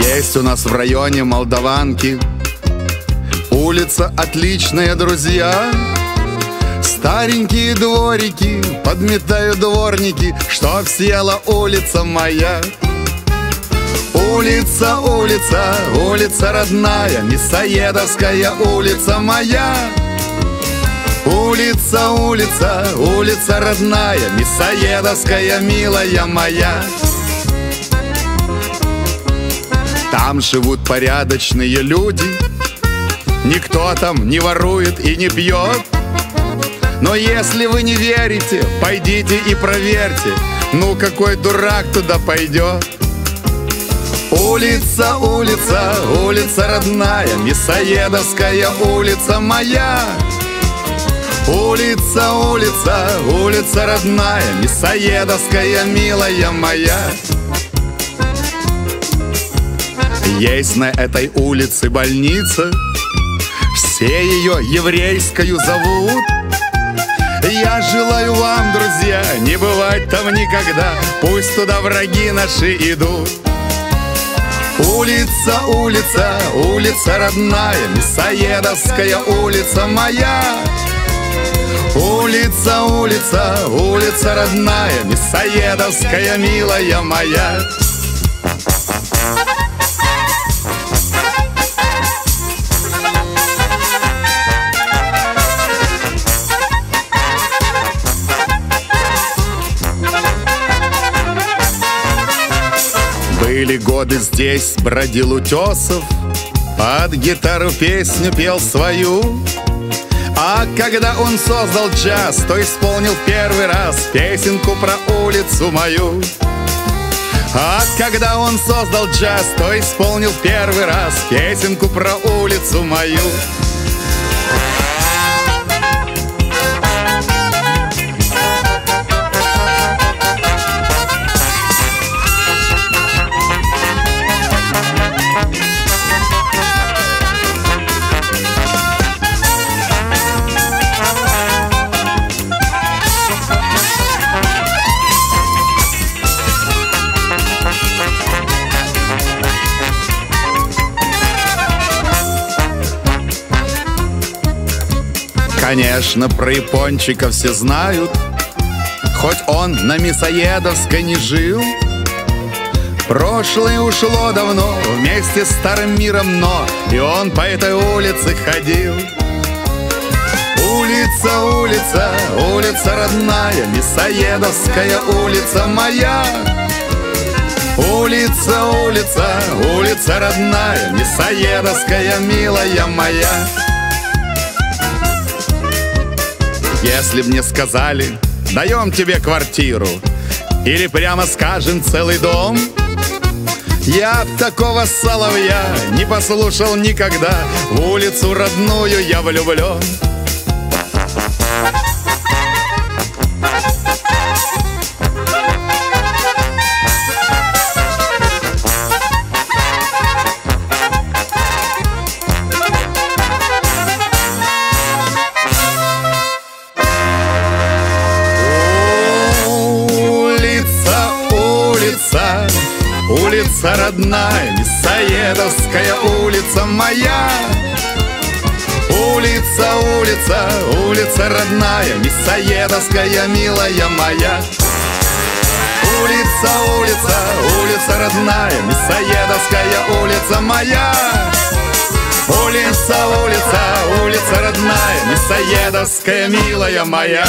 Есть у нас в районе Молдаванки Улица отличная, друзья. Старенькие дворики Подметают дворники Чтоб съела улица моя Улица, улица, улица родная Мясоедовская улица моя. Улица, улица, улица родная Мясоедовская, милая моя. Там живут порядочные люди. Никто там не ворует и не бьет Но если вы не верите, пойдите и проверьте. Ну какой дурак туда пойдет Улица, улица, улица родная Мясоедовская улица моя. Улица, улица, улица родная Мясоедовская, милая моя. Есть на этой улице больница Все ее еврейскую зовут. Я желаю вам, друзья, не бывать там никогда Пусть туда враги наши идут Улица, улица, улица родная Мясоедовская улица моя. Улица, улица, улица родная Мясоедовская, милая моя Были годы здесь, бродил утесов Под гитару песню пел свою. А когда он создал джаз, то исполнил первый раз Песенку про улицу мою. А когда он создал джаз, то исполнил первый раз Песенку про улицу мою Конечно, про Япончика все знают. Хоть он на Мясоедовской не жил. Прошлое ушло давно вместе с старым миром, но И он по этой улице ходил. Улица, улица, улица родная Мясоедовская улица моя. Улица, улица, улица родная Мясоедовская, милая моя Если мне сказали, даем тебе квартиру Или прямо скажем целый дом Я б такого соловья не послушал никогда. В улицу родную я влюблен улица родная, Мясоедовская улица моя. Улица, улица, улица родная, Мясоедовская, милая моя. Улица, улица, улица родная, Мясоедовская улица моя. Улица, улица, улица родная, Мясоедовская, милая моя.